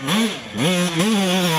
Mm-hmm.